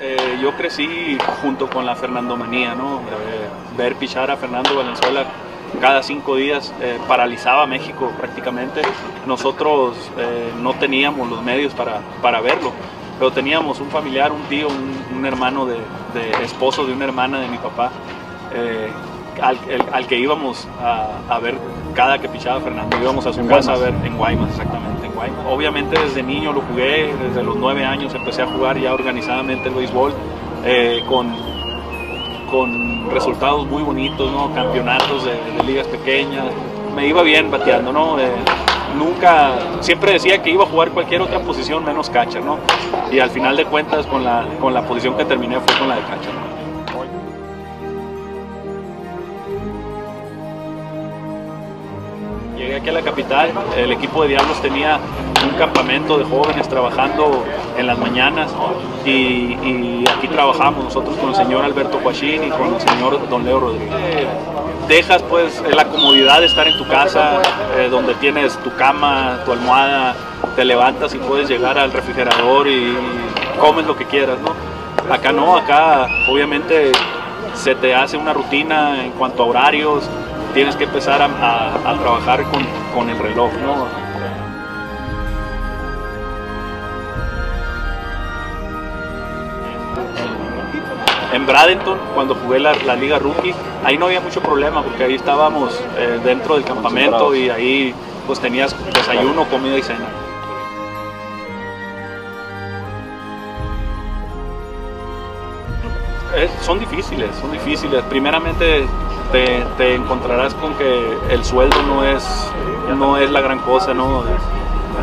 Eh, yo crecí junto con la Fernandomanía, ¿no? Ver pichar a Fernando Valenzuela cada cinco días eh, paralizaba México prácticamente. Nosotros eh, no teníamos los medios para, para, verlo, pero teníamos un familiar, un tío, un, un hermano de, de, esposo de una hermana de mi papá, eh, al, el, al, que íbamos a, a, ver cada que pichaba Fernando. Íbamos a su casa a ver en Guaymas, exactamente, en Guaymas. Obviamente desde niño lo jugué, desde los nueve años empecé a jugar ya organizadamente el béisbol eh, con, con resultados muy bonitos, ¿no? campeonatos de, de, ligas pequeñas. Me iba bien bateando, ¿no? Eh, nunca, siempre decía que iba a jugar cualquier otra posición menos catcher, ¿no? Y al final de cuentas con la, con la posición que terminé fue con la de catcher, ¿no? Llegué aquí a la capital, el equipo de Diablos tenía un campamento de jóvenes trabajando en las mañanas y, y aquí trabajamos nosotros con el señor Alberto Guachín y con el señor Don Leo Rodríguez. Dejas pues la comodidad de estar en tu casa, eh, donde tienes tu cama, tu almohada, te levantas y puedes llegar al refrigerador y comes lo que quieras, ¿no? Acá no, acá obviamente se te hace una rutina en cuanto a horarios, tienes que empezar a, a, a trabajar con, con, el reloj, ¿no? En Bradenton, cuando jugué la, la, Liga Rookie, ahí no había mucho problema porque ahí estábamos eh, dentro del campamento y ahí pues tenías desayuno, comida y cena. Es, son difíciles, son difíciles. Primeramente te, te, encontrarás con que el sueldo no es, no es la gran cosa, ¿no?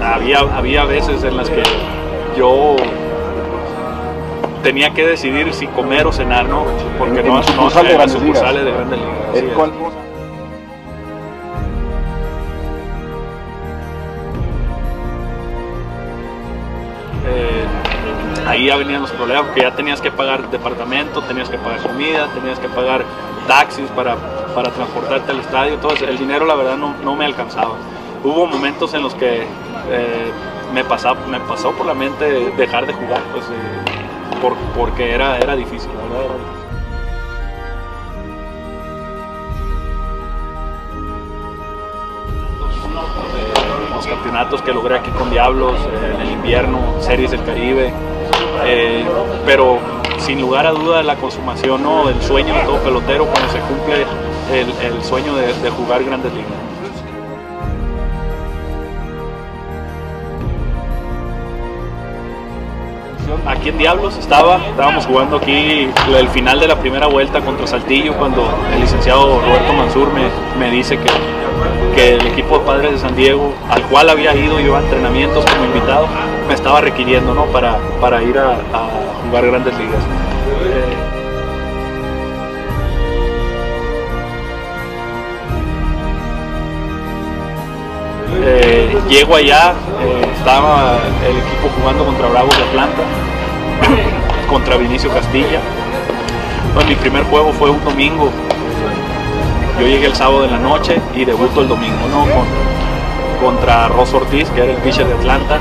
Había, había veces en las que yo tenía que decidir si comer o cenar, ¿no? Porque en, no, en no de grandes sucursales de grandes ligas. Ahí ya venían los problemas porque ya tenías que pagar departamento, tenías que pagar comida, tenías que pagar taxis para, para transportarte al estadio, entonces el dinero la verdad no, no me alcanzaba. Hubo momentos en los que eh, me, pasaba, me pasó por la mente dejar de jugar, pues, eh, por, porque era, era difícil, la verdad era difícil. los campeonatos que logré aquí con Diablos, eh, en el invierno, series del Caribe, eh, pero sin lugar a duda la consumación, ¿no? el sueño de todo pelotero cuando se cumple el, el sueño de, de, jugar grandes ligas. Aquí en Diablos estaba, estábamos jugando aquí el final de la primera vuelta contra Saltillo cuando el licenciado Roberto Mansur me, me dice que, que el equipo de padres de San Diego, al cual había ido yo a entrenamientos como invitado, me estaba requiriendo ¿no? para, para ir a, jugar grandes ligas. Eh, llego allá, eh, estaba el equipo jugando contra Bravos de Atlanta, contra Vinicio Castilla. Pues mi primer juego fue un domingo. Yo llegué el sábado de la noche y debuto el domingo, ¿no? Con, contra Ross Ortiz, que era el pitcher de Atlanta.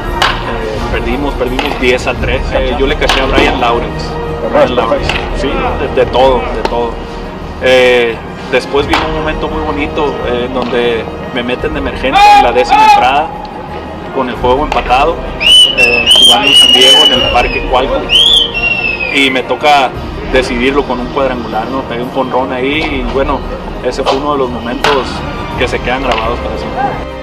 Eh, perdimos, perdimos 10 a 3. Eh, yo le caché a Brian Lawrence. Brian Lawrence. Sí, de, de todo, de todo. Eh, después vino un momento muy bonito en donde me meten de emergencia en la décima entrada con el juego empatado, eh, jugando en San Diego en el Parque Cualco y me toca decidirlo con un cuadrangular, ¿no? Pegué un ponrón ahí y bueno, ese fue uno de los momentos que se quedan grabados para siempre.